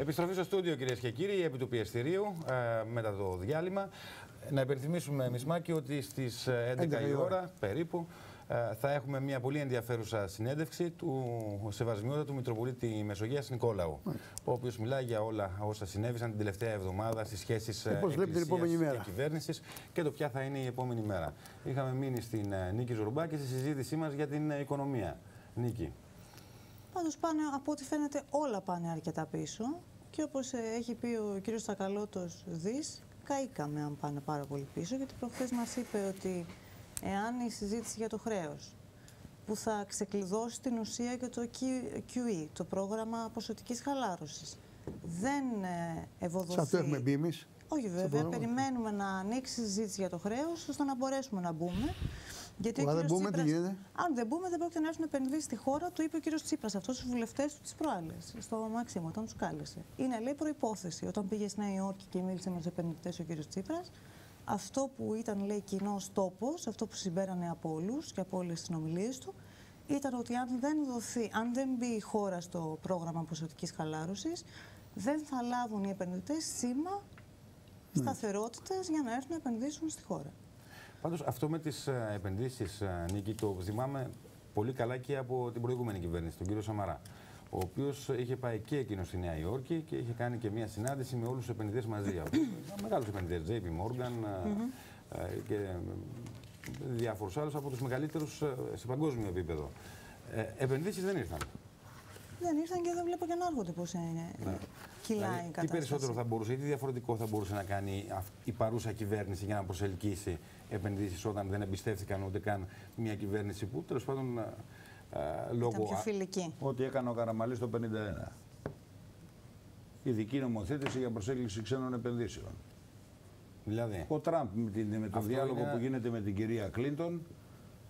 Επιστροφή στο στούντιο, κυρίες και κύριοι, επί του πιεστηρίου, ε, μετά το διάλειμμα. Να υπενθυμίσουμε, Μισμάκη, ότι στις 11 η ώρα περίπου ε, θα έχουμε μια πολύ ενδιαφέρουσα συνέντευξη του Σεβασμιότητα του Μητροπολίτη Μεσογείας Νικόλαου. Ο οποίος μιλάει για όλα όσα συνέβησαν την τελευταία εβδομάδα στις σχέσεις και κυβέρνησης και το ποια θα είναι η επόμενη μέρα. Είχαμε μείνει στην ε, Νίκη Ζουρμπά και στη συζήτησή μας για την ε, οικονομία. Νίκη. Πάντως πάνε, από ό,τι φαίνεται όλα πάνε αρκετά πίσω και όπως έχει πει ο κύριος Στακαλώτος Δης, καήκαμε αν πάνε πάρα πολύ πίσω γιατί προχθές μας είπε ότι εάν η συζήτηση για το χρέος που θα ξεκλειδώσει την ουσία και το QE, το πρόγραμμα ποσοτικής χαλάρωσης, δεν ε, ευοδοθεί... Σε αυτό έχουμε μπει εμείς. Όχι βέβαια, περιμένουμε να ανοίξει η συζήτηση για το χρέος ώστε να μπορέσουμε να μπούμε. Γιατί δεν μπούμε, Τσίπρας, τι γίνεται; Αν δεν μπούμε, δεν πρόκειται να έρθουν επενδύσεις στη χώρα, το είπε ο κύριος Τσίπρας, αυτός στου βουλευτές του της προάλλες, στο Μάξιμο, όταν τους κάλεσε. Είναι, λέει, προπόθεση. Όταν πήγε στη Νέα Υόρκη και μίλησε με τους επενδυτές ο κύριος Τσίπρας, αυτό που ήταν, λέει, κοινός τόπος, αυτό που συμπέρανε από όλους και από όλες τις συνομιλίες του, ήταν ότι αν δεν δοθεί, αν δεν μπει η χώρα στο πρόγραμμα ποσοτικής χαλάρωσης, δεν θα λάβουν οι επενδυτές σήμα ναι. Σταθερότητας για να έρθουν να επενδύσουν στη χώρα. Πάντως αυτό με τις ε, επενδύσεις, ε, Νίκη, το θυμάμαι πολύ καλά και από την προηγούμενη κυβέρνηση, τον κύριο Σαμαρά. Ο οποίος είχε πάει και εκείνος στη Νέα Υόρκη και είχε κάνει και μια συνάντηση με όλους τους επενδυτές μαζί. Μεγάλου επενδυτές, JP Morgan ε, και διάφορους άλλους από τους μεγαλύτερους σε παγκόσμιο επίπεδο. Επενδύσεις δεν ήρθαν. Δεν ήρθαν και δεν βλέπω και να έρχονται πώς είναι. Ναι. Κυλάει δηλαδή, η κατάσταση. Τι περισσότερο θα μπορούσε ή τι διαφορετικό θα μπορούσε να κάνει η παρούσα κυβέρνηση για να προσελκύσει επενδύσεις όταν δεν εμπιστεύτηκαν ούτε καν μια κυβέρνηση που τέλος πάντων α, λόγω. Ήταν πιο φιλική. Ό,τι έκανε ο Καραμαλής το 1951. Ειδική νομοθέτηση για προσέλκυση ξένων επενδύσεων. Δηλαδή. Ο Τραμπ με, με τον διάλογο που γίνεται με την κυρία Κλίντον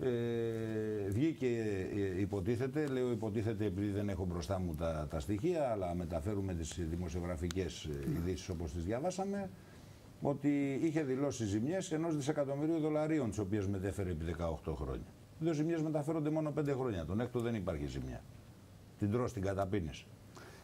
ε, βγήκε ε, υποτίθεται, λέω υποτίθεται επειδή δεν έχω μπροστά μου τα, τα στοιχεία, αλλά μεταφέρουμε τις δημοσιογραφικές ε, ειδήσεις όπως τις διαβάσαμε, ότι είχε δηλώσει ζημιές ενός δισεκατομμυρίου δολαρίων, τις οποίες μετέφερε επί 18 χρόνια. Δύο ζημιές μεταφέρονται μόνο 5 χρόνια, τον έκτο δεν υπάρχει ζημιά. Την τρως, την καταπίνεις.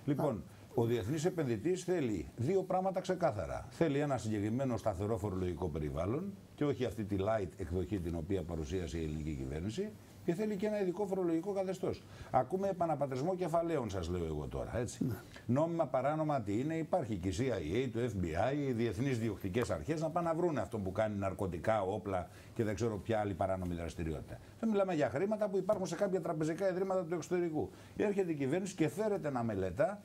Λοιπόν, ο διεθνής επενδυτής θέλει δύο πράγματα ξεκάθαρα. Θέλει ένα συγκεκριμένο σταθερό φορολογικό περιβάλλον και όχι αυτή τη light εκδοχή την οποία παρουσίασε η ελληνική κυβέρνηση και θέλει και ένα ειδικό φορολογικό καθεστώς. Ακούμε επαναπατρισμό κεφαλαίων, σας λέω εγώ τώρα. Έτσι. Ναι. Νόμιμα παράνομα τι είναι, υπάρχει και η CIA, το FBI, οι διεθνείς διοκτικές αρχές να πάνε να βρουν αυτό που κάνει ναρκωτικά, όπλα και δεν ξέρω ποια άλλη παράνομη δραστηριότητα. Δεν μιλάμε για χρήματα που υπάρχουν σε κάποια τραπεζικά ιδρύματα του εξωτερικού. Έρχεται η κυβέρνηση και φέρεται να μελετά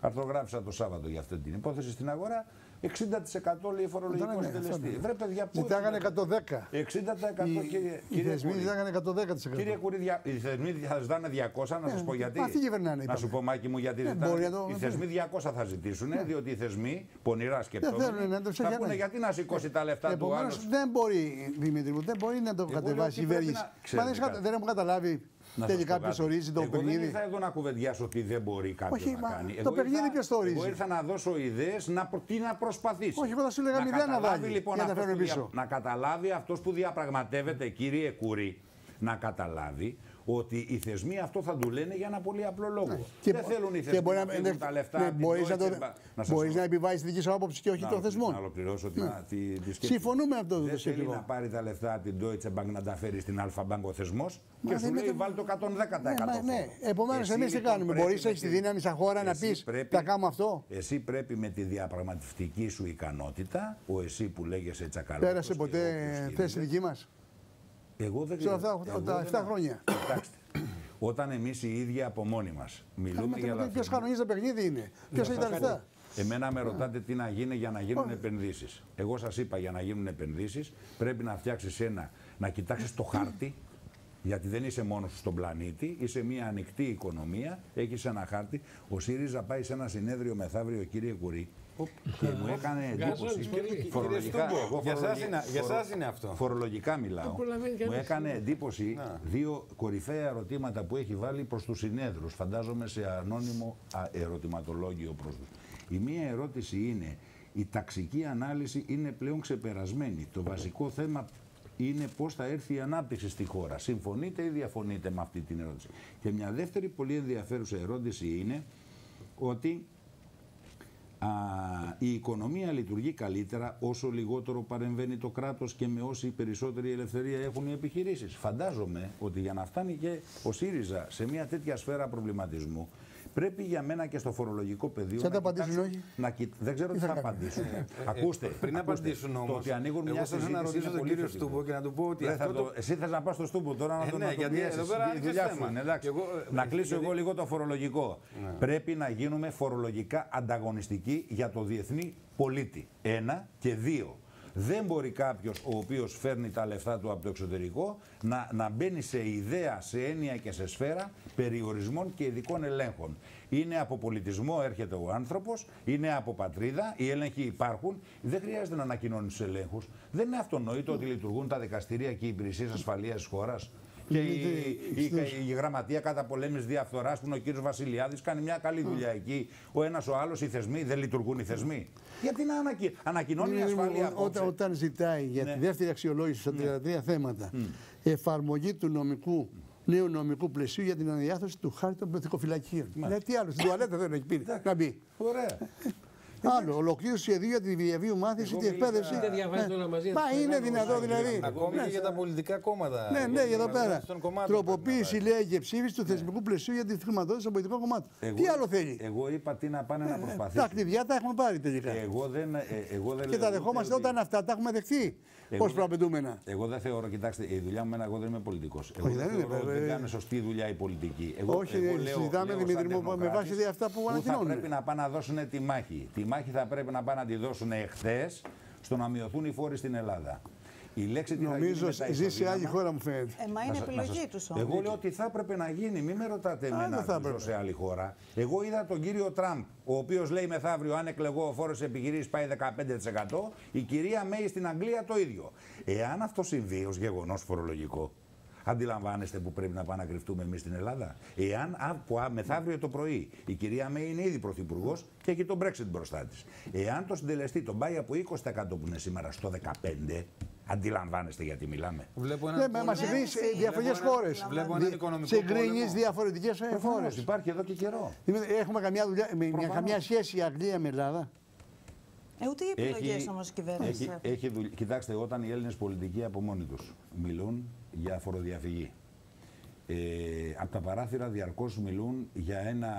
Αρθογράφησα το Σάββατο για αυτή την υπόθεση στην αγορά. 60% λέει φορολογικό συντελεστή. Βρε παιδιά, πού. Ζητάγανε 110. 60% κύριε Οι θεσμοί ζητάγανε 110%. Κύριε Κουρίδια, οι θεσμοί θα ζητάνε 200, να σας πω γιατί. Αυτοί κυβερνάνε. Να σου πω, Μάκη μου, γιατί ζητάνε. Οι θεσμοί 200 θα ζητήσουν, διότι οι θεσμοί πονηρά σκεπτόμενοι θα πούνε γιατί να σηκώσει τα λεφτά του άλλου. Δεν μπορεί, Δημήτρη μου, δεν μπορεί να το κατεβάσει η κυβέρνηση. Δεν έχω καταλάβει Τελικά ποιο ορίζει το παιχνίδι. Δεν ήρθα εδώ να κουβεντιάσω ότι δεν μπορεί κάποιος να κάνει. Το παιχνίδι ποιος το ορίζει; Εγώ ήρθα να δώσω ιδέες να, τι να προσπαθήσει. Όχι, εγώ θα σου έλεγα μηδέν να βάλει. Λοιπόν, να, να καταλάβει αυτός που διαπραγματεύεται, κύριε Κουρί, να καταλάβει ότι οι θεσμοί αυτό θα του λένε για ένα πολύ απλό λόγο. Ναι. Και δεν θέλουν οι θεσμοί να φύγουν τα λεφτά. Ναι, Μπορείς να, το, να, μπορείς να επιβάλλει τη δική σου άποψη και όχι των θεσμών. Να ολοκληρώσω ναι. τη, τη σκέψη. Συμφωνούμε με αυτό το Δεν θέλει να πάρει τα λεφτά από την Deutsche Bank να τα φέρει στην Αλφα Bank ο θεσμός και σου λέει βάλει το 110%. Ναι, ναι. Επομένως, εμείς τι λοιπόν κάνουμε. Μπορείς να έχεις τη δύναμη σαν χώρα να πεις θα κάνουμε αυτό. Εσύ πρέπει με τη διαπραγματευτική σου ικανότητα, ο εσύ που λέγεσαι τσακαλό. Πέρασε ποτέ θέση δική μας; Εγώ δεν ξέρω. Τα 7 χρόνια. Κοιτάξτε. Όταν εμείς οι ίδιοι από μόνοι μας μιλούμε για λάθη. Ποιος κανονίζει το παιχνίδι είναι. Ποιος έχει τα λεφτά. Εμένα με ρωτάτε τι να γίνει για να γίνουν επενδύσεις. Εγώ σας είπα για να γίνουν επενδύσεις πρέπει να φτιάξεις ένα, να κοιτάξεις το χάρτη. Γιατί δεν είσαι μόνος στον πλανήτη, είσαι μια ανοιχτή οικονομία, έχεις ένα χάρτη. Ο ΣΥΡΙΖΑ πάει σε ένα συνέδριο μεθαύριο, κύριε Κουρί, και μου έκανε εντύπωση. Φορολογικά. Για εσά είναι αυτό. Φορολογικά μιλάω. Μου έκανε εντύπωση δύο κορυφαία ερωτήματα που έχει βάλει προς τους συνέδρους. Φαντάζομαι σε ανώνυμο ερωτηματολόγιο προς τους. Η μία ερώτηση είναι η ταξική ανάλυση είναι πλέον ξεπερασμένη. Το βασικό θέμα είναι πώς θα έρθει η ανάπτυξη στη χώρα. Συμφωνείτε ή διαφωνείτε με αυτή την ερώτηση; Και μια δεύτερη πολύ ενδιαφέρουσα ερώτηση είναι ότι Α, η οικονομία λειτουργεί καλύτερα όσο λιγότερο παρεμβαίνει το κράτος και με όση περισσότερη ελευθερία έχουν οι επιχειρήσεις. Φαντάζομαι ότι για να φτάνει και ο ΣΥΡΙΖΑ σε μια τέτοια σφαίρα προβληματισμού Πρέπει για μένα και στο φορολογικό πεδίο. Θα τα απαντήσουν όχι. Να Δεν ξέρω τι θα απαντήσουν. Ε, ακούστε. Πριν απαντήσουν όμως. Το ότι ανοίγουν μια συζήτηση. να ρωτήσω τον κύριο Στούμπο και να του πω ότι. Εσύ θες να πας στο Στούμπο τώρα να ε, τον ναι, γιατί εδώ πέρα η δουλειά σου είναι. Να κλείσω εγώ λίγο το φορολογικό. Ναι. Πρέπει να γίνουμε φορολογικά ανταγωνιστικοί για το διεθνή πολίτη. Ένα και δύο. Δεν μπορεί κάποιος ο οποίος φέρνει τα λεφτά του από το εξωτερικό να, να μπαίνει σε ιδέα, σε έννοια και σε σφαίρα περιορισμών και ειδικών ελέγχων. Είναι από πολιτισμό έρχεται ο άνθρωπος, είναι από πατρίδα, οι έλεγχοι υπάρχουν. Δεν χρειάζεται να ανακοινώνεις τους ελέγχους. Δεν είναι αυτονόητο ότι λειτουργούν τα δικαστήρια και οι υπηρεσίες ασφαλείας της χώρας και η, η, η, η γραμματεία κατά πολέμης διαφθοράς που είναι ο κύριος Βασιλιάδης κάνει μια καλή δουλειά εκεί. Ο ένας ο άλλος, οι θεσμοί, δεν λειτουργούν οι θεσμοί. Γιατί να ανακοι... ανακοινώνει η ασφάλεια όταν, όταν ζητάει για τη ναι. δεύτερη αξιολόγηση στα 33 ναι. θέματα εφαρμογή του νομικού νέου νομικού πλαισίου για την αναδιάθρωση του χάρτη των πρωτοκοφυλακίων. Ναι, τι άλλο, στην τουαλέτα δεν έχει πει. Να μπει. Ωραία. Άλλο, ολοκλήρωση σχεδίου για τη διαβίου μάθηση και εκπαίδευση. Δεν διαβάζετε όλα μαζί. Μα είναι δυνατό δηλαδή. Ακόμη και για τα πολιτικά κόμματα. Ναι, ναι, εδώ πέρα. Τροποποίηση λέει και ψήφιση του θεσμικού πλαισίου για τη χρηματοδότηση των πολιτικών κομμάτων. Τι άλλο θέλει; Εγώ είπα τι να πάνε να προσπαθήσουν. Τα κλειδιά τα έχουμε πάρει τελικά. Εγώ δεν. Και τα δεχόμαστε όταν αυτά τα έχουμε δεχθεί. Πώς προαπαιτούμενα; Εγώ δεν θεωρώ, κοιτάξτε, η δουλειά μου εγώ δεν είμαι πολιτικός. Εγώ δεν θεωρώ ότι δεν κάνει σωστή δουλειά η πολιτική. Όχι, συζητάμε Δημήτρη μου με βάση αυτά που ανακοινώνουν. Θα πρέπει να πάνε να δώσουν τη μάχη. Τη μάχη θα πρέπει να πάνε να τη δώσουν εχθές στο να μειωθούν οι φόροι στην Ελλάδα. Η λέξη τι Νομίζω ζει σε άλλη χώρα μου φαίνεται. Ε, μα είναι επιλογή τους όμως. Εγώ λέω ότι θα έπρεπε να γίνει. Μην με ρωτάτε εμένα να ζω σε άλλη χώρα. Εγώ είδα τον κύριο Τραμπ, ο οποίος λέει μεθαύριο αν εκλεγώ ο φόρος επιχειρήσει πάει 15%. Η κυρία Μέη στην Αγγλία το ίδιο. Εάν αυτό συμβεί ως γεγονός φορολογικό, Αντιλαμβάνεστε που πρέπει να πάμε να κρυφτούμε εμείς στην Ελλάδα; Εάν από μεθαύριο το πρωί η κυρία Μέη είναι ήδη πρωθυπουργός και έχει τον Brexit μπροστά της. Εάν το συντελεστή τον πάει από 20% που είναι σήμερα στο 15%, Αντιλαμβάνεστε γιατί μιλάμε. Βλέπω ένα. Ναι, μα συγκρίνει διαφορετικές χώρες. Βλέπω έναν οικονομικό. Συγκρίνεις διαφορετικές χώρες. Υπάρχει εδώ και καιρό. Έχουμε καμιά, δουλειά, καμιά σχέση η Αγγλία με Ελλάδα. Ε, ούτε οι επιλογές όμως η κυβέρνηση. Έχει, έχει Κοιτάξτε, όταν οι Έλληνες πολιτικοί από μόνοι τους μιλούν για φοροδιαφυγή. Ε, από τα παράθυρα διαρκώς μιλούν για ένα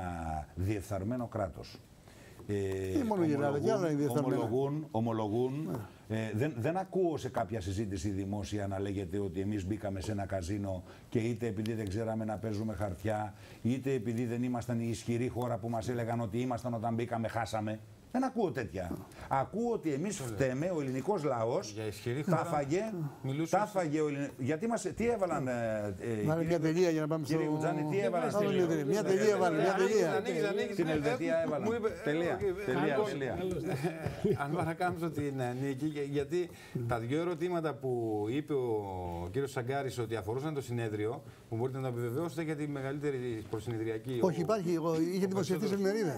διεφθαρμένο κράτος. Ε, μόνο η Ελλάδα, και άλλα είναι Ομολογούν, ομολογούν ναι. ε, δεν, δεν ακούω σε κάποια συζήτηση δημόσια να λέγεται ότι εμείς μπήκαμε σε ένα καζίνο και είτε επειδή δεν ξέραμε να παίζουμε χαρτιά, είτε επειδή δεν ήμασταν η ισχυρή χώρα που μας έλεγαν ότι ήμασταν όταν μπήκαμε χάσαμε. Δεν ακούω τέτοια. Ακούω ότι εμεί φταίμε, ο ελληνικό λαό τα φαγε. Τα φαγε ο ελληνικός... Γιατί μας, τι έβαλαν. Ε, ε, μια τελεία για να πάμε στο. Κύριε Ουτζάνη, τι έβαλαν. Μια τελεία έβαλαν. Μια τελεία. Στην Ελβετία έβαλαν. Τελεία. Τελεία. Αν παρακάμψω την νίκη, γιατί τα δύο ερωτήματα που είπε ο κύριο Σαγκάρη ότι αφορούσαν το συνέδριο, που μπορείτε να το επιβεβαιώσετε για τη μεγαλύτερη προσυνεδριακή. Όχι, υπάρχει. Είχε δημοσιευτεί σε εφημερίδα.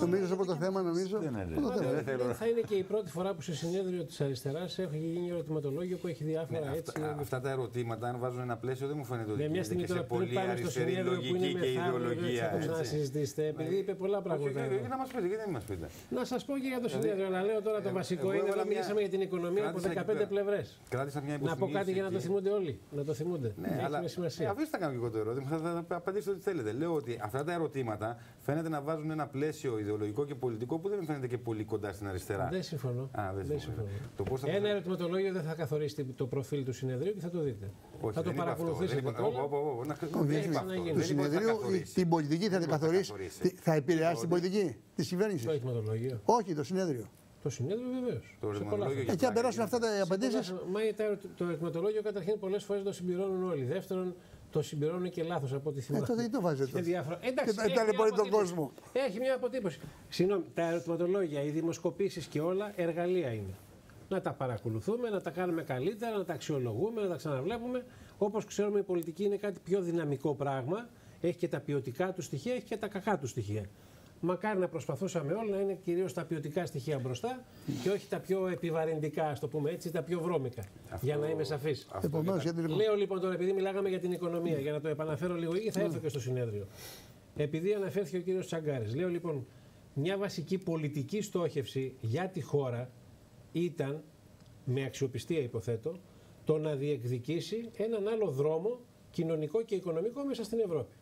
Το μίλησα από το θέμα, νομίζω. Δεν Θα είναι και η πρώτη φορά που σε συνέδριο της αριστεράς έχει γίνει ερωτηματολόγιο που έχει διάφορα ναι, έτσι. Αυτά τα ερωτήματα, αν βάζουν ένα πλαίσιο, δεν μου φαίνεται ότι είναι σε πολύ αριστερή λογική και ιδεολογία. Να συζητήσετε, επειδή είπε πολλά πράγματα. Να μας πείτε, γιατί δεν μας πείτε; Να σας πω και για το συνέδριο, αλλά λέω τώρα το βασικό είναι ότι μιλήσαμε για την οικονομία από 15 πλευρές. Να πω κάτι για να το θυμούνται όλοι. Να το θυμούνται. Έχει σημασία. Αφήστε κάνω και εγώ το ερώτημα, θα απαντήσετε ό,τι θέλετε. Λέω ότι αυτά τα ερωτήματα φαίνεται να βάζουν ένα πλαίσιο ιδεολογικό και πολιτικό που δεν φαίνεται και πολύ κοντά στην αριστερά. Δεν συμφωνώ. Α, δεν, δεν συμφωνώ. Το πώς θα... Ένα ερωτηματολόγιο δεν θα καθορίσει το προφίλ του συνεδρίου και θα το δείτε. Όχι, θα το παρακολουθήσετε τώρα. Το συνεδρίο την πολιτική θα την καθορίσει. Θα επηρεάσει την πολιτική της κυβέρνησης. Το ερωτηματολόγιο. Όχι, το συνέδριο. Το συνέδριο βεβαίως. Το ερωτηματολόγιο. Εκεί αν περάσουν αυτά τα απαντήσεις. Μα το ερωτηματολόγιο καταρχήν πολλές φορές το συμπληρώνουν όλοι. Δεύτερον, το συμπληρώνουν και λάθος από ό,τι θυμάμαι. Ε, τότε γιατί το βάζετε. Διάφορα... Εντάξει, και ταλαιπωρεί τον κόσμο. Έχει μια αποτύπωση. Συγγνώμη, τα ερωτηματολόγια, οι δημοσκοπήσεις και όλα εργαλεία είναι. Να τα παρακολουθούμε, να τα κάνουμε καλύτερα, να τα αξιολογούμε, να τα ξαναβλέπουμε. Όπως ξέρουμε, η πολιτική είναι κάτι πιο δυναμικό πράγμα. Έχει και τα ποιοτικά του στοιχεία, έχει και τα κακά του στοιχεία. Μακάρι να προσπαθούσαμε όλοι να είναι κυρίως τα ποιοτικά στοιχεία μπροστά και όχι τα πιο επιβαρυντικά, ας το πούμε έτσι, τα πιο βρώμικα. Αυτό, για να είμαι σαφής. Λέω λοιπόν τώρα, επειδή μιλάγαμε για την οικονομία, για να το επαναφέρω λίγο, ή θα έρθω και στο συνέδριο. Επειδή αναφέρθηκε ο κύριος Τσαγκάρης. Λέω λοιπόν, μια βασική πολιτική στόχευση για τη χώρα ήταν, με αξιοπιστία υποθέτω, το να διεκδικήσει έναν άλλο δρόμο κοινωνικό και οικονομικό μέσα στην Ευρώπη.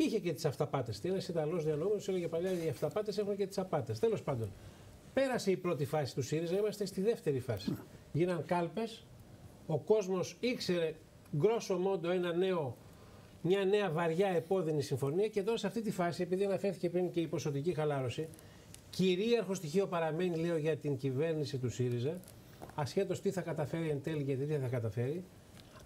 Είχε και τις αυταπάτες. Τι ένα Ιταλό διανόμενο έλεγε παλιά: Οι αυταπάτες έχουν και τις απάτες. Τέλος πάντων, πέρασε η πρώτη φάση του ΣΥΡΙΖΑ, είμαστε στη δεύτερη φάση. Γίναν κάλπες, ο κόσμος ήξερε γκρόσο μόντο ένα νέο, μια νέα βαριά επώδυνη συμφωνία και εδώ σε αυτή τη φάση, επειδή αναφέρθηκε πριν και η ποσοτική χαλάρωση, κυρίαρχο στοιχείο παραμένει, λέω, για την κυβέρνηση του ΣΥΡΙΖΑ, ασχέτως τι θα καταφέρει εν τέλει και τι δεν θα καταφέρει,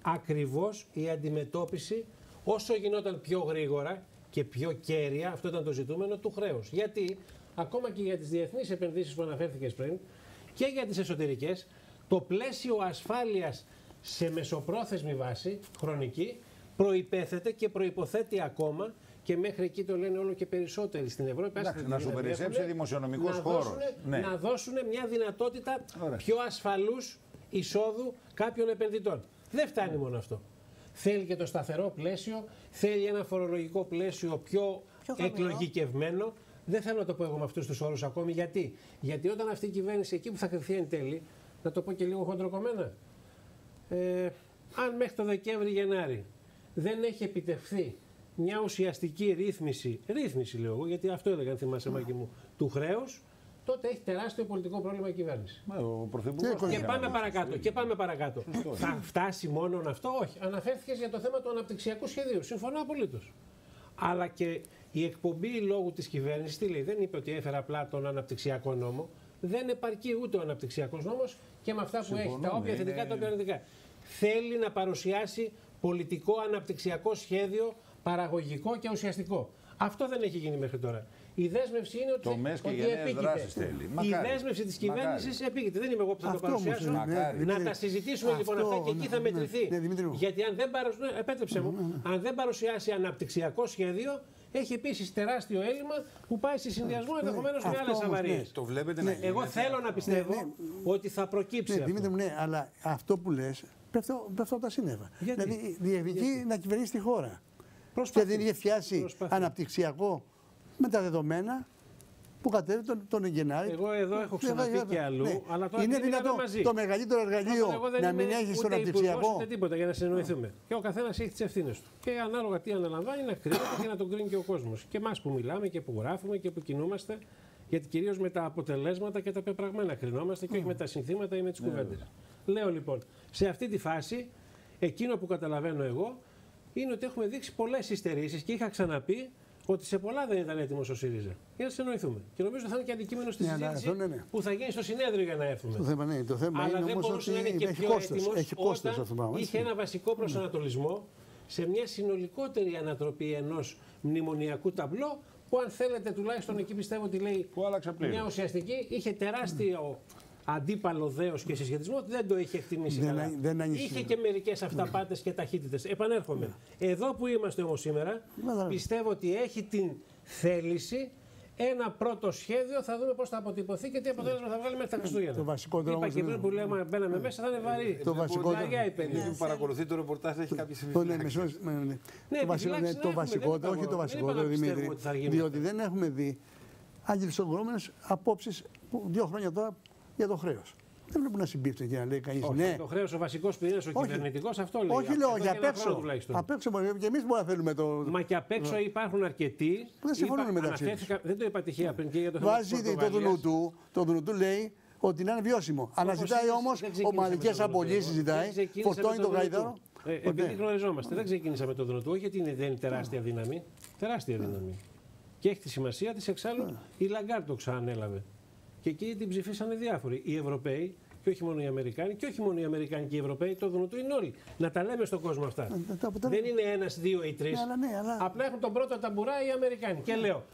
ακριβώς η αντιμετώπιση όσο γινόταν πιο γρήγορα και πιο κέρια, αυτό ήταν το ζητούμενο, του χρέους. Γιατί ακόμα και για τις διεθνείς επενδύσεις που αναφέρθηκες πριν και για τις εσωτερικές, το πλαίσιο ασφάλειας σε μεσοπρόθεσμη βάση, χρονική, προϋπέθεται και προϋποθέτει ακόμα και μέχρι εκεί το λένε όλο και περισσότεροι στην Ευρώπη. Εντάξει, να σου περισσέψει δημοσιονομικός χώρος. Ναι. Να δώσουν μια δυνατότητα πιο ασφαλούς εισόδου κάποιων επενδυτών. Δεν φτάνει μόνο αυτό. Θέλει και το σταθερό πλαίσιο, θέλει ένα φορολογικό πλαίσιο πιο, πιο εκλογικευμένο. Δεν θέλω να το πω εγώ με αυτούς τους όρους ακόμη. Γιατί; Γιατί όταν αυτή η κυβέρνηση εκεί που θα κρυφθεί εν τέλει, να το πω και λίγο χοντροκομμένα, ε, αν μέχρι το Δεκέμβρη-Γενάρη δεν έχει επιτευχθεί μια ουσιαστική ρύθμιση, ρύθμιση λέω εγώ, γιατί αυτό έλεγαν θυμάσαι Μάκη μου, του χρέους, τότε έχει τεράστιο πολιτικό πρόβλημα η κυβέρνηση. ο και, πάμε παρακάτω. Και πάμε παρακάτω. Θα φτάσει μόνο αυτό, όχι. Αναφέρθηκες για το θέμα του αναπτυξιακού σχεδίου. Συμφωνώ απολύτως. Αλλά και η εκπομπή λόγου της κυβέρνησης τι λέει, δεν είπε ότι έφερε απλά τον αναπτυξιακό νόμο. Δεν επαρκεί ούτε ο αναπτυξιακός νόμος και με αυτά που έχει, τα όποια θετικά, τα όποια αρνητικά. Θέλει να παρουσιάσει πολιτικό αναπτυξιακό σχέδιο παραγωγικό και ουσιαστικό. Αυτό δεν έχει γίνει μέχρι τώρα. Η δέσμευση είναι ότι, το ότι επίκειται. Θέλει. Η δέσμευση της κυβέρνησης επίκειται. Δεν είμαι εγώ που θα το παρουσιάσω. Να τα συζητήσουμε λοιπόν αυτά και εκεί θα ναι, μετρηθεί. Ναι, Γιατί αν δεν, παρουσιάσει, επέτρεψε μου, αν δεν παρουσιάσει αναπτυξιακό σχέδιο, έχει επίσης τεράστιο έλλειμμα που πάει σε συνδυασμό ενδεχομένως με άλλες αβαρίε. Το βλέπετε να Εγώ θέλω να πιστεύω ότι θα προκύψει. Ναι, Δημήτρη μου, ναι, αλλά αυτό που λες πέφτω τα σύννεφα. Δηλαδή διεκδικεί να κυβερνήσει τη χώρα. Και δεν είχε φτιάσει αναπτυξιακό με τα δεδομένα που κατέβει τον, τον Γενάρη. Εγώ εδώ έχω ξαναπεί και αλλού, ναι. αλλά τώρα είναι δυνατό μαζί. το μεγαλύτερο εργαλείο να μην έχεις στον αναπτυξιακό. Δεν τίποτα για να συνεννοηθούμε. Ναι. Και ο καθένας έχει τις ευθύνες του. Και ανάλογα τι αναλαμβάνει να κρίνεται και να τον κρίνει και ο κόσμος. Και εμάς που μιλάμε και που γράφουμε και που κινούμαστε, γιατί κυρίως με τα αποτελέσματα και τα πεπραγμένα κρινόμαστε και όχι με τα συνθήματα ή με τις ναι. κουβέντες. Λέω λοιπόν, σε αυτή τη φάση, εκείνο που καταλαβαίνω εγώ είναι ότι έχουμε δείξει πολλές υστερήσει και είχα ξαναπεί ότι σε πολλά δεν ήταν έτοιμος ο ΣΥΡΙΖΑ. Για να συνοηθούμε. Και νομίζω θα είναι και αντικείμενο στη ναι, συζήτηση ναι, ναι. που θα γίνει στο συνέδριο για να έρθουμε. Το θέμα, ναι, το θέμα Αλλά είναι δεν μπορούσε να είναι και πιο έτοιμος όταν είχε ένα βασικό προσανατολισμό σε μια συνολικότερη ανατροπή ενός μνημονιακού ταμπλό που αν θέλετε τουλάχιστον εκεί πιστεύω ότι λέει μια ουσιαστική είχε τεράστιο αντίπαλος δέος και συσχετισμό δεν το είχε εκτιμήσει δεν, καλά. Δεν είχε και μερικές αυταπάτες και ταχύτητες. Επανέρχομαι. Ναι. Εδώ που είμαστε όμως σήμερα, πιστεύω ότι έχει την θέληση ένα πρώτο σχέδιο, θα δούμε πώς θα αποτυπωθεί και τι αποτέλεσμα θα βγάλει μέχρι τα Χριστούγεννα. Το βασικό Είπα και πριν που λέμε μπαίναμε μέσα θα είναι βαρύ. Το βασικό Βαριά η που παρακολουθεί το ρεπορτάζ έχει κάποιε επιφυλάξεις. Το βασικότερο, όχι το βασικότερο, Δημήτρη, διότι δεν έχουμε δει αντιληψογνώμενε απόψεις δύο χρόνια τώρα για το χρέος. Δεν βλέπω να συμπίπτει και να λέει κανείς ναι. Το χρέος ο βασικός πυρήνας, ο κυβερνητικός, αυτό λέει. Όχι, λέω για απ' έξω. Απ' έξω και εμείς μπορούμε να θέλουμε το. Μα και απ' έξω υπάρχουν αρκετοί. Δεν συμφωνούν μεταξύ τους. Δεν το είπα τυχαία πριν και για το θέμα Βάζει το δουνού το δουνού του λέει ότι είναι βιώσιμο. Αναζητάει όμως ομαδικέ απολύσεις, ζητάει. Φορτώνει το γαϊδάρο. Ε, επειδή γνωριζόμαστε, δεν ξεκίνησα με το ΔΝΤ, γιατί δεν είναι τεράστια δύναμη. Τεράστια δύναμη. Και έχει τη σημασία της εξάλλου η Λαγκάρντ το ξανανέλαβε. Και εκεί την ψηφίσανε διάφοροι. Οι Ευρωπαίοι και όχι μόνο οι Αμερικάνοι και όχι μόνο οι Αμερικάνοι και οι Ευρωπαίοι, το ΔΝΤ είναι όλοι. Να τα λέμε στον κόσμο αυτά. Ε, Δεν είναι ένας, δύο ή τρεις. Ναι, ναι, αλλά... Απλά έχουν τον πρώτο ταμπουρά οι Αμερικάνοι. Και λέω,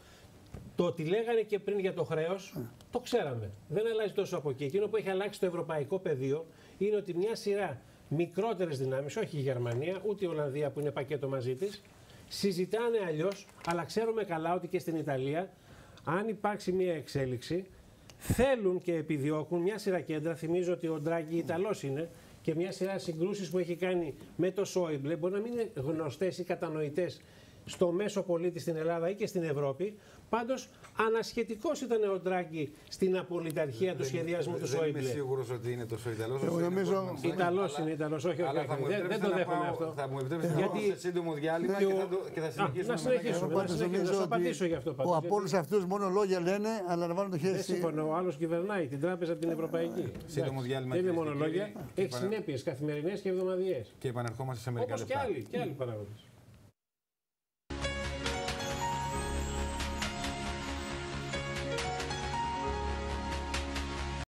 το ότι λέγανε και πριν για το χρέος, ε. το ξέραμε. Δεν αλλάζει τόσο από εκεί. Εκείνο που έχει αλλάξει το ευρωπαϊκό πεδίο είναι ότι μια σειρά μικρότερες δυνάμεις, όχι η Γερμανία, ούτε η Ολλανδία που είναι πακέτο μαζί της, συζητάνε αλλιώς, αλλά ξέρουμε καλά ότι και στην Ιταλία, αν υπάρξει μια εξέλιξη, θέλουν και επιδιώκουν μια σειρά κέντρα. Θυμίζω ότι ο Ντράγκη Ιταλός είναι και μια σειρά συγκρούσεις που έχει κάνει με το Σόιμπλε μπορεί να μην είναι γνωστές ή κατανοητές στο μέσο πολίτη στην Ελλάδα ή και στην Ευρώπη. Πάντως, ανασχετικός ήταν ο Ντράγκη στην απολυταρχία του σχεδιασμού του Σόιμπλε. Δεν είμαι σίγουρος ότι είναι τόσο Ιταλός. Εγώ νομίζω. Ιταλός είναι Ιταλός, όχι όχι. Δεν, δεν το δέχομαι αυτό. Θα μου επιτρέψετε να πάω σε σύντομο διάλειμμα και, θα, και θα συνεχίσουμε. Να συνεχίσουμε. Να συνεχίσουμε. Θα απαντήσω γι' αυτό. Ο από όλου αυτούς μόνο λόγια λένε, αλλά να βάλουν το χέρι Δεν συμφωνώ. Ο άλλος κυβερνάει την τράπεζα την Ευρωπαϊκή. Σύντομο διάλειμμα. Δεν είναι μόνο λόγια. Έχει συνέπειες καθημερινές και εβδομαδιαίες. Και επανερχόμαστε σε μερικά λεπτά. Όπω και άλλοι παράγοντες.